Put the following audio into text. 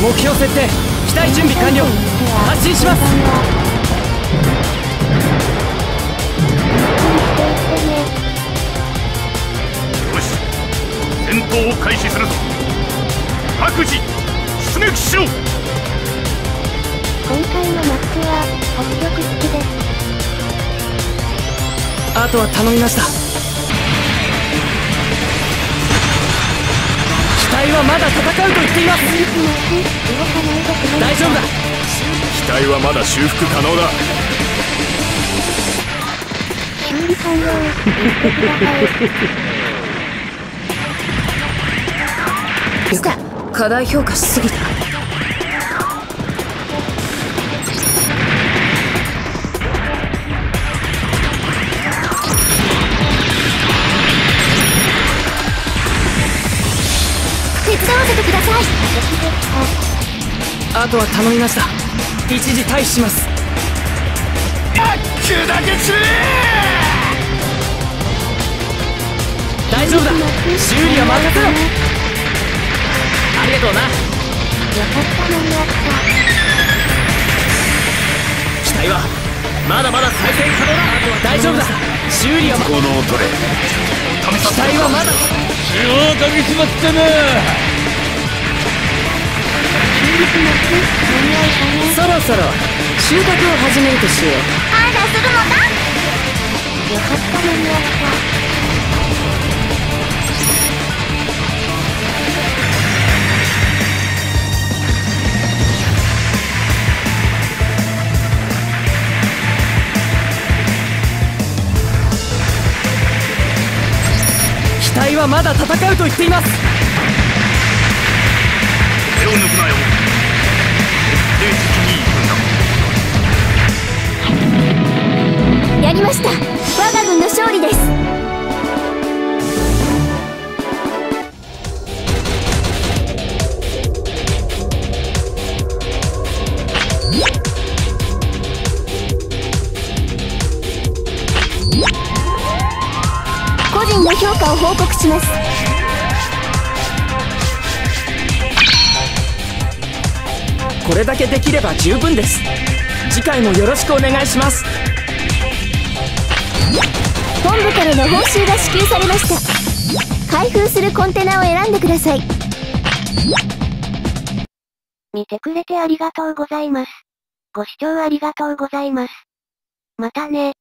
目標設定機体準備完了。発進します。よし戦闘を開始するぞ。各自出撃しろ。今回のマップは北極式です。あとは頼みましたはまだ戦うと言っています。大丈夫だ。機体はまだ修復可能だ。修理完了言ってくだ？さいした過大評価しすぎたあとは頼みました一時退避します。砕け散れ大丈夫だ。修理は任せろ。ありがとうな。よかった間に合った機体はまだまだ再生可能だ。あとは大丈夫だ。修理はまこの音で。機体はまだ。ようかけちまったなそろそろ収穫を始めるとしよう。あらするのだよかった間に合った機体はまだ戦うと言っています。りました。我が軍の勝利です。個人の評価を報告します。これだけできれば十分です。次回もよろしくお願いします。本部からの報酬が支給されました開封するコンテナを選んでください見てくれてありがとうございます。ご視聴ありがとうございます。またね。